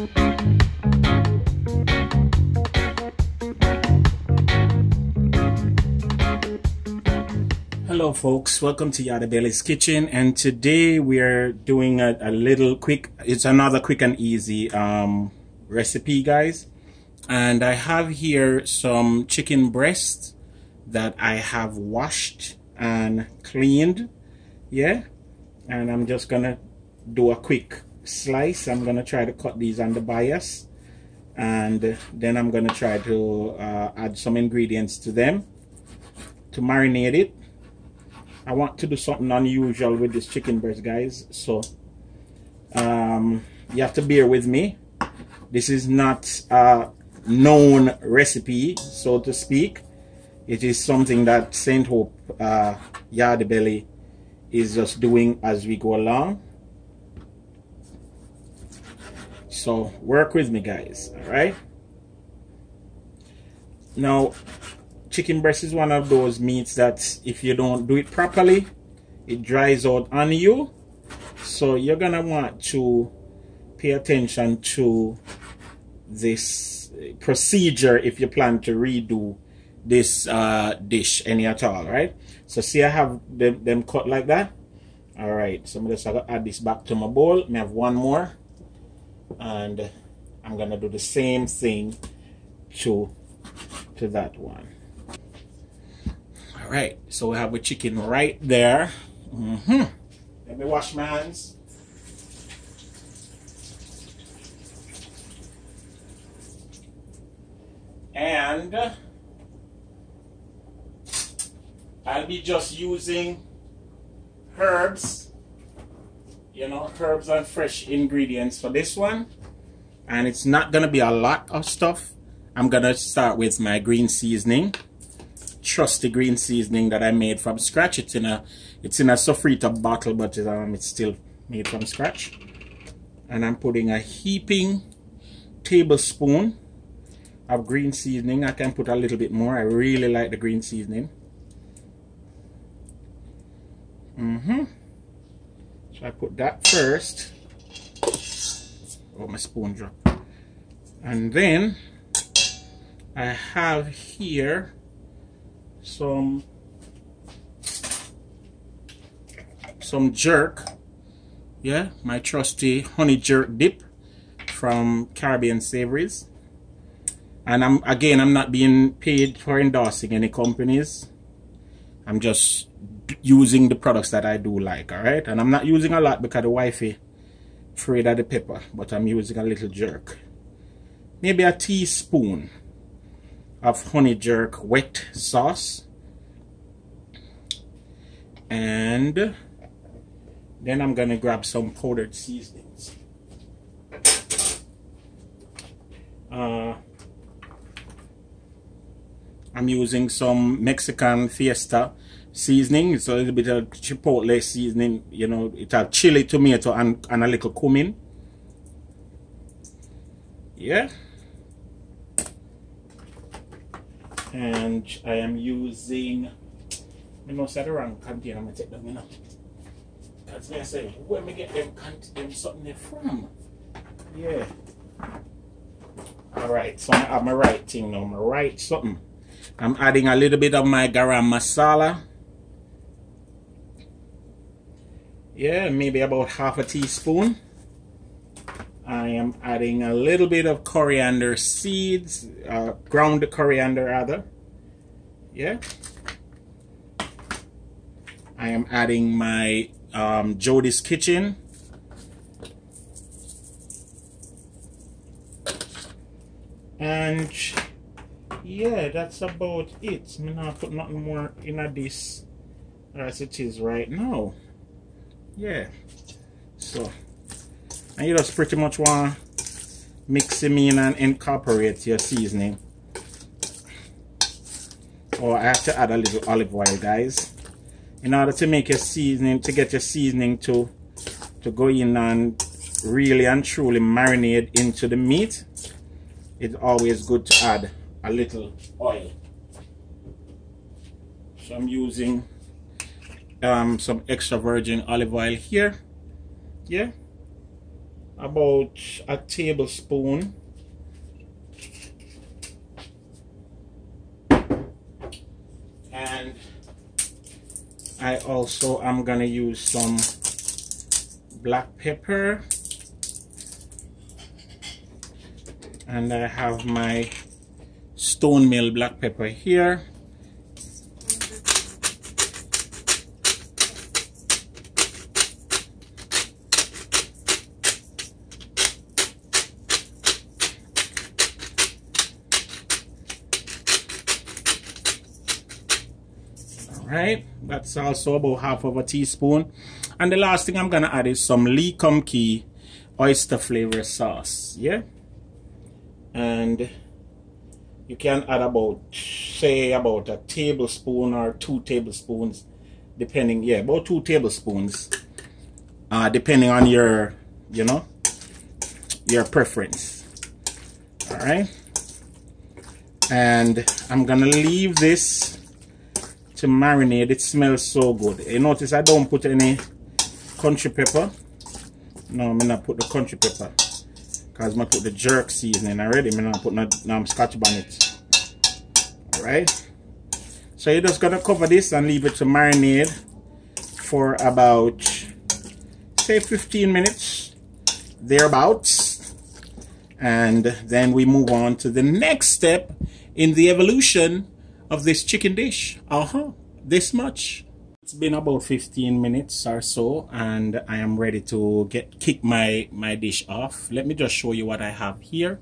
Hello folks, welcome to Belly's Kitchen and today we are doing a, a, little quick, it's another quick and easy um, recipe guys. And I have here some chicken breast that I have washed and cleaned, yeah. And I'm just gonna do a quick slice. I'm gonna try to cut these on the bias and then I'm gonna try to uh, add some ingredients to them to marinate it I want to do something unusual with this chicken breast guys so um, you have to bear with me this is not a known recipe so to speak it is something that St. Hope uh, Yardie Belly is just doing as we go along so work with me guys all right now chicken breast is one of those meats that if you don't do it properly it dries out on you. So you're gonna want to pay attention to this procedure if you plan to redo this uh, dish any at all right so see I have them, them cut like that. All right so I'm gonna add this back to my bowl. I have one more and I'm gonna do the same thing to to that one. All right so we have a chicken right there. Mm -hmm. let me wash my hands. And I'll be just using herbs you know herbs and fresh ingredients for this one and it's not gonna be a lot of stuff I'm gonna start with my green seasoning trusty green seasoning that I made from scratch. It's in a it's in a sofrito bottle, but um, it's still made from scratch. And I'm putting a heaping tablespoon of green seasoning. I can put a little bit more. I really like the green seasoning. Mm-hmm. So I put that first. Oh, my spoon dropped. And then I have here some some jerk yeah my trusty honey jerk dip from Caribbean Savories and I'm again I'm not being paid for endorsing any companies I'm just using the products that I do like alright? And I'm not using a lot because the wifey afraid of the pepper but I'm using a little jerk. Maybe a teaspoon of honey jerk wet sauce. And then I'm gonna grab some powdered seasonings. Uh, I'm using some Mexican Fiesta seasoning. It's a little bit of chipotle seasoning. You know it has chili tomato and, and a little cumin. Yeah. And I am using I know set wrong container I'm gonna take them you know. Me I say where me get them them something there from? Yeah. Alright so I have my right thing now. My right something. I'm adding a little bit of my garam masala yeah maybe about half a teaspoon I am adding a little bit of coriander seeds, uh, ground coriander rather. Yeah. I am adding my um, Jody's Kitchen. And yeah, that's about it. I'm not put nothing more in this as it is right now. Yeah. So and you just pretty much want to mix them in and incorporate your seasoning. Or oh, I have to add a little olive oil guys. In order to make your seasoning to get your seasoning to to go in and really and truly marinate into the meat it's always good to add a little oil. So I'm using um, some extra virgin olive oil here. Yeah. About a tablespoon. And I also am gonna use some black pepper. And I have my stone mill black pepper here right? That's also about half of a teaspoon. And the last thing I'm gonna add is some Lee Kum Kee oyster flavor sauce yeah? And you can add about say about a tablespoon or two tablespoons depending yeah about two tablespoons uh, depending on your you know your preference. All right? And I'm gonna leave this to marinate. It smells so good. You notice I don't put any country pepper. No, I'm not put the country pepper. Because I put the jerk seasoning already. I'm not put no, no scotch bonnet. Alright. So you're just to cover this and leave it to marinate for about, say 15 minutes. Thereabouts. And then we move on to the next step in the evolution of this chicken dish. Uh-huh, this much. It's been about 15 minutes or so and I am ready to get kick my, my dish off. Let me just show you what I have here.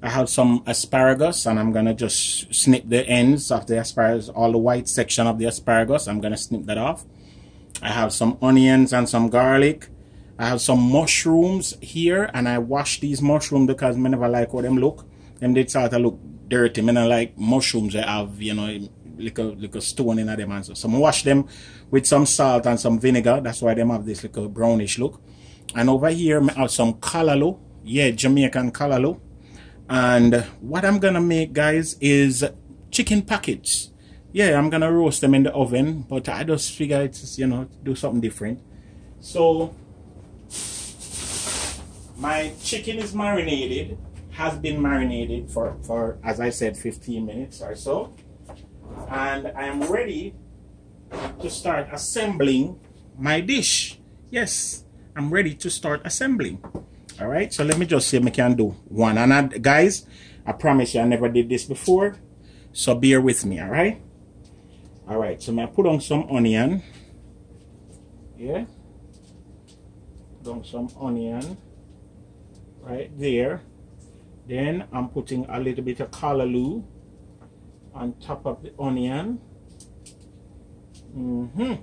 I have some asparagus and I'm gonna just snip the ends of the asparagus, all the white section of the asparagus. I'm gonna snip that off. I have some onions and some garlic. I have some mushrooms here and I wash these mushrooms because I never like how them look. Them did sort of look dirty. I like mushrooms that have, you know, little, little stone in them and so. So I wash them with some salt and some vinegar. That's why them have this little brownish look. And over here I have some callaloo. Yeah, Jamaican callaloo. And what I'm gonna make guys is chicken packets. Yeah, I'm gonna roast them in the oven, but I just figure it's you know do something different. So my chicken is marinated has been marinated for, for, as I said, 15 minutes or so. And I am ready to start assembling my dish. Yes, I'm ready to start assembling. All right, so let me just see if I can do one. And I, guys, I promise you I never did this before. So bear with me, all right? All right, so I'm put on some onion. Yeah. Put on some onion right there. Then I'm putting a little bit of callaloo on top of the onion. Mm-hmm.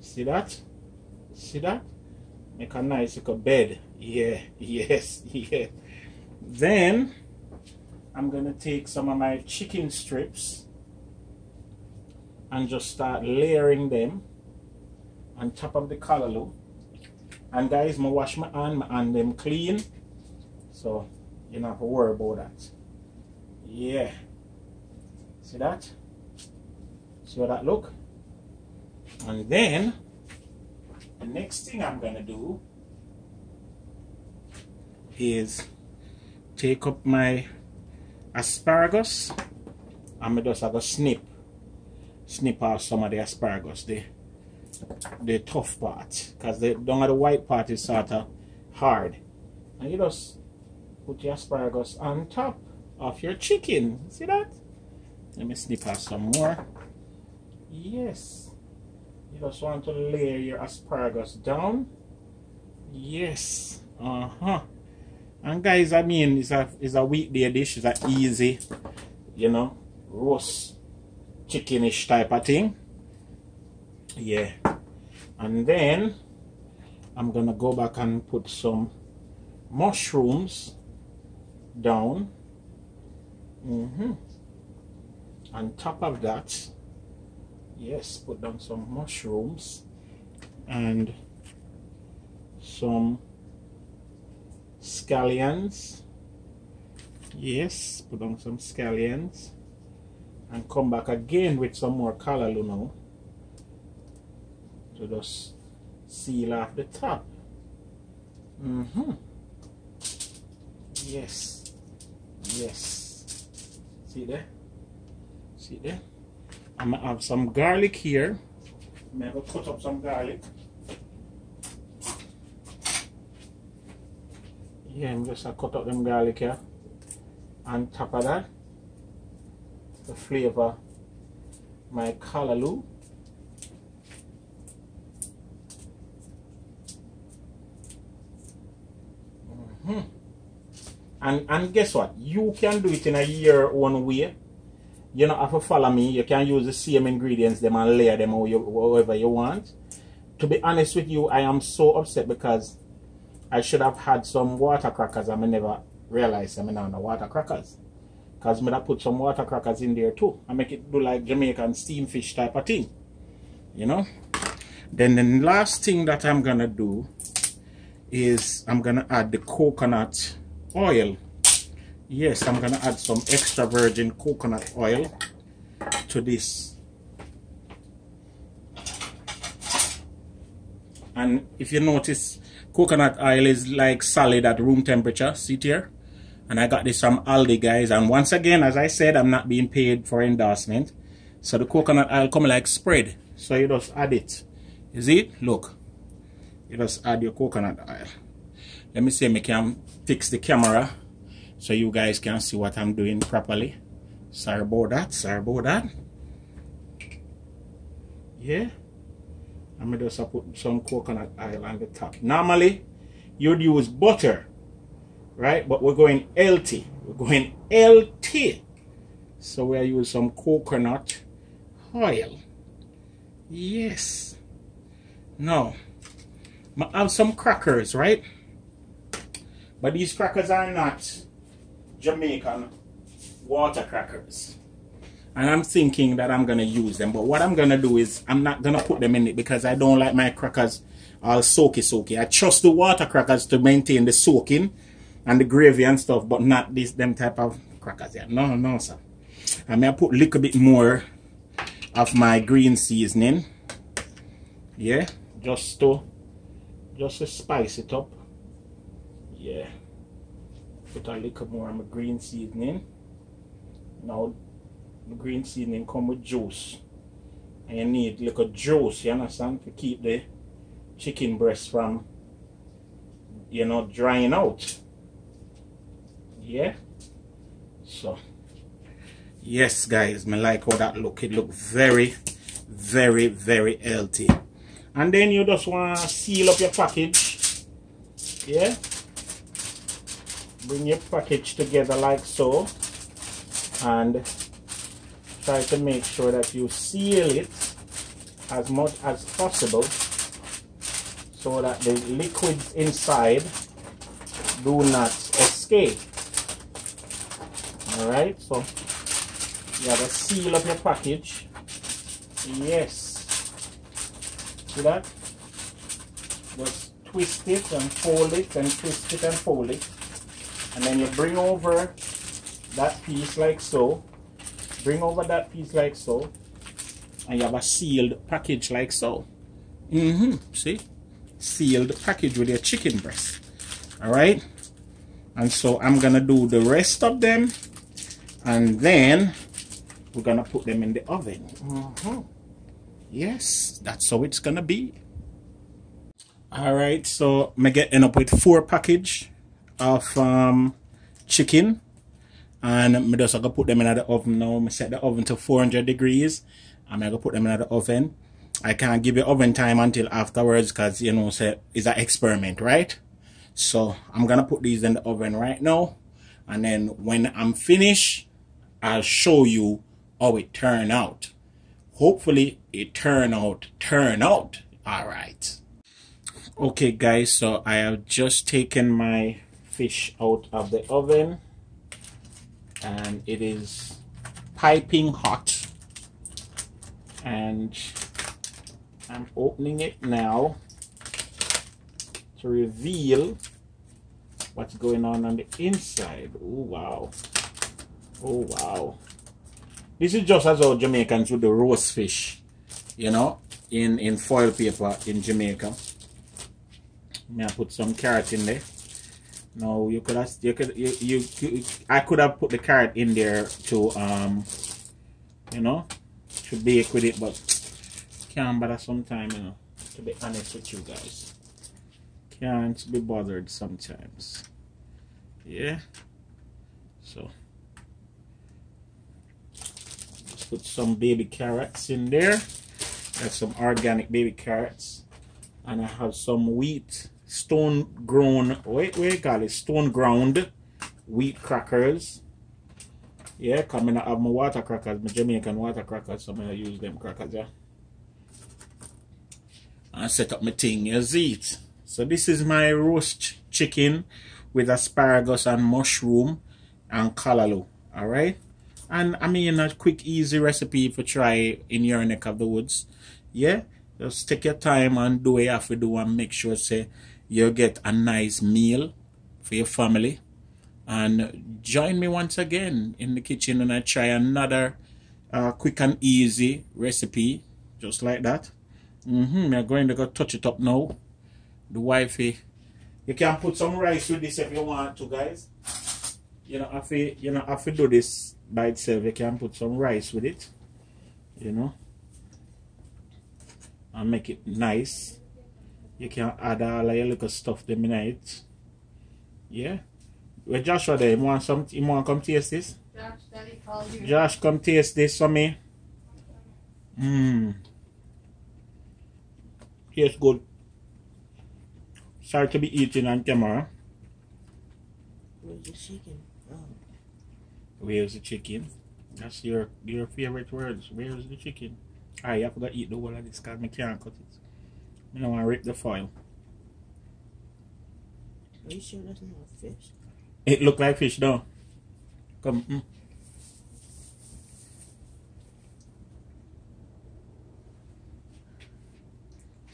See that? See that? Make a nice little bed. Yeah, yes, yeah. Then I'm gonna take some of my chicken strips and just start layering them on top of the callaloo. And guys, I'm wash my hand, my hand them clean. So you don't to worry about that. Yeah. See that? See how that look? And then the next thing I'm gonna do is take up my asparagus and I just have a snip snip off some of the asparagus the the tough part because the down the white part is sort of hard and you just put the asparagus on top of your chicken. See that? Let me snip out some more. Yes. You just want to layer your asparagus down. Yes. Uh-huh. And guys, I mean, it's a, it's a weekday dish. It's a easy, you know, roast chickenish type of thing. Yeah. And then, I'm going to go back and put some mushrooms down mm -hmm. on top of that yes put down some mushrooms and some scallions yes put down some scallions and come back again with some more callaloo now to just seal off the top Mm-hmm. Yes. Yes. See there? See there? I'm gonna have some garlic here. I'm gonna cut up some garlic. Yeah, I'm just gonna cut up them garlic here. On top of that, the flavor my callaloo. Mm -hmm. And and guess what? You can do it in a year one way. You know, if you follow me, you can use the same ingredients them and layer them however you want. To be honest with you, I am so upset because I should have had some water crackers and I never realized I'm not on water crackers. Because to put some water crackers in there too. I make it do like Jamaican steam fish type of thing. You know? Then the last thing that I'm going to do is I'm going to add the coconut oil. Yes, I'm to add some extra virgin coconut oil to this. And if you notice, coconut oil is like solid at room temperature. See here? And I got this from Aldi, guys. And once again, as I said, I'm not being paid for endorsement. So the coconut oil come like spread. So you just add it. You see? Look. You just add your coconut oil. Let me see if I can fix the camera so you guys can see what I'm doing properly. Sorry about that. Sorry about that. Yeah. I'm just put some coconut oil on the top. Normally, you'd use butter right? But we're going LT. We're going LT. So we'll use some coconut oil. Yes. Now, I have some crackers, right? But these crackers are not Jamaican water crackers. And I'm thinking that I'm going to use them. But what I'm going to do is I'm not going to put them in it because I don't like my crackers all soaky soaky. I trust the water crackers to maintain the soaking and the gravy and stuff, but not this them type of crackers. Yeah, no, no, sir. I may put a little bit more of my green seasoning. Yeah, just to just to spice it up. Yeah, put a little more of my green seasoning. Now, the green seasoning come with juice, and you need little juice. You understand to keep the chicken breast from you know drying out. Yeah? So. Yes guys me like how that look. It look very very very healthy. And then you just want to seal up your package. Yeah bring your package together like so and try to make sure that you seal it as much as possible so that the liquids inside do not escape. All right so you have a seal of your package. Yes. See that? Just twist it and fold it and twist it and fold it and then you bring over that piece like so. Bring over that piece like so. And you have a sealed package like so. Mm-hmm. See? Sealed package with your chicken breast. All right and so I'm gonna do the rest of them. And then we're gonna put them in the oven. Mm -hmm. yes that's how it's gonna be. All right so I'm getting up with four package of um, chicken and I'm just gonna put them in the oven now I'm gonna set the oven to 400 degrees I'm gonna put them in the oven I can't give you oven time until afterwards because you know it's an experiment right so I'm gonna put these in the oven right now and then when I'm finished I'll show you how it turn out. Hopefully it turn out, turn out. All right. Okay guys, so I have just taken my fish out of the oven and it is piping hot and I'm opening it now to reveal what's going on on the inside. Oh wow. Oh, wow. This is just as how Jamaicans would do roast fish, you know, in, in foil paper in Jamaica. I put some carrot in there? No, you could have, you could, you, you, you, I could have put the carrot in there to, um, you know, to bake with it, but can't bother sometime, you know, to be honest with you guys. Can't be bothered sometimes. Yeah. So, let's put some baby carrots in there. Got some organic baby carrots. And I have some wheat stone grown, wait, wait, call it stone ground wheat crackers. Yeah, coming of my water crackers, my Jamaican water crackers, so I'm gonna use them crackers, yeah. And set up my thing, you see it. So this is my roast chicken with asparagus and mushroom and callaloo, alright? And I mean a quick easy recipe for try in your neck of the woods. Yeah, just take your time and do what you have to do and make sure say you get a nice meal for your family. And join me once again in the kitchen and I try another uh, quick and easy recipe, just like that. Mm-hmm, I'm going to go touch it up now. The wifey. You can put some rice with this if you want to, guys. You know, if you, you know, if you do this by itself, you can put some rice with it. You know. And make it nice you can add all of your little stuff them in it. Yeah. Where Joshua there? You want some you want to come taste this? Josh, Daddy called you. Josh come taste this for me. Mmm. Tastes good. Sorry to be eating on camera. Where's the chicken? Oh, Where's the chicken? That's your your favorite words. Where's the chicken? You have to eat the whole of this because I can't cut it. I want to rip the foil. are you sure that's not a fish? It look like fish though. Come. Mm.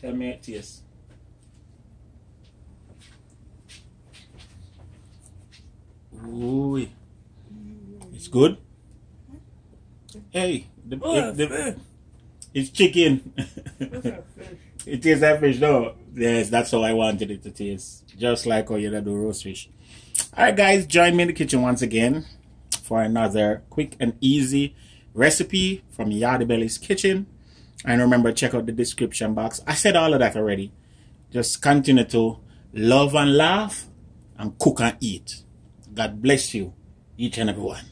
Tell me it tastes. Ooh, it's good. Hey, the, Oh, the- fish. it's chicken. It tastes like fish, though. Yes, that's how I wanted it to taste. Just like how you do roast fish. Alright, guys, join me in the kitchen once again for another quick and easy recipe from Yardie Belly's Kitchen. And remember, check out the description box. I said all of that already. Just continue to love and laugh and cook and eat. God bless you, each and every one.